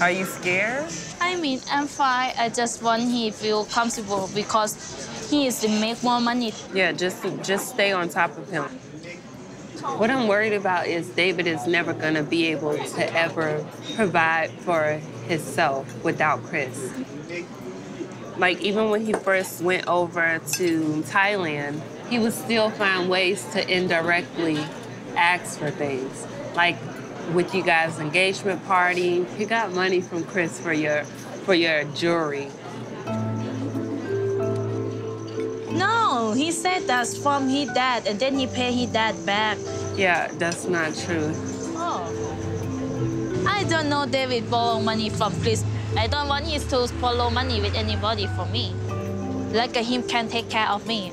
Are you scared? I mean, I'm fine. I just want he feel comfortable because he is to make more money. Yeah, just just stay on top of him. What I'm worried about is David is never gonna be able to ever provide for himself without Chris. Like even when he first went over to Thailand, he would still find ways to indirectly ask for things. Like with you guys' engagement party, he got money from Chris for your for your jewelry. No, he said that's from his dad, and then he pay his dad back. Yeah, that's not true. Oh. I don't know David borrow money from Chris. I don't want him to borrow money with anybody for me. Like him can take care of me.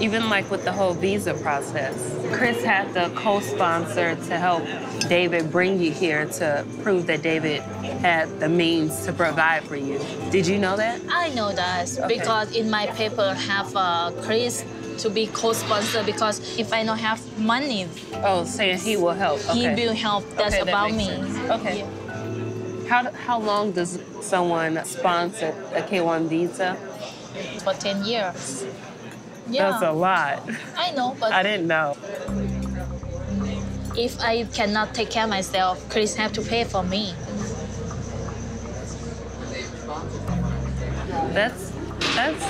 Even like with the whole visa process, Chris had to co-sponsor to help David bring you here to prove that David had the means to provide for you. Did you know that? I know that Okay. because in my paper have uh, Chris to be co-sponsor because if I don't have money, Oh, saying he will help. he will help. That's Okay, that about me. sense. Okay. Yeah. How, how long does someone sponsor a K1 visa? For 10 years. Yeah, That's a lot. I know, but I didn't know. if I cannot take care of myself, Chris have to pay for me. That's that's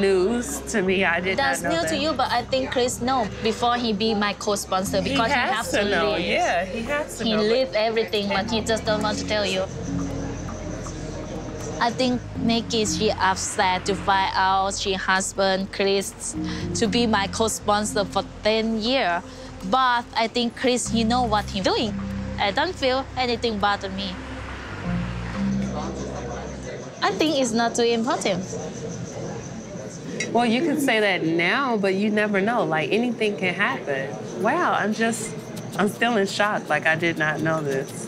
news to me. I did That's not know That's new to you, but I think Chris know before he be my co-sponsor because he, has has to, to, know. live. Yeah, he has to He know. live everything, but he just don't want to tell you. I think Nikki, she upset to find out she husband Chris to be my co-sponsor for 10 years. But I think Chris, he know what he doing. I don't feel anything bother me. I think it's not too important. Well, you can say that now, but you never know. Like anything can happen. Wow, I'm just, I'm still in shock. Like I did not know this.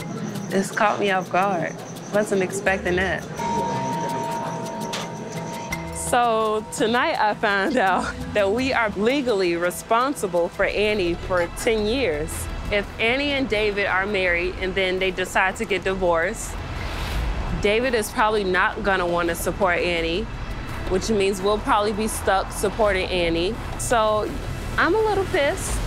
This caught me off guard. Wasn't expecting that. So tonight I found out that we are legally responsible for Annie for 10 years. If Annie and David are married and then they decide to get divorced, David is probably not gonna want to support Annie, which means we'll probably be stuck supporting Annie. So I'm a little pissed.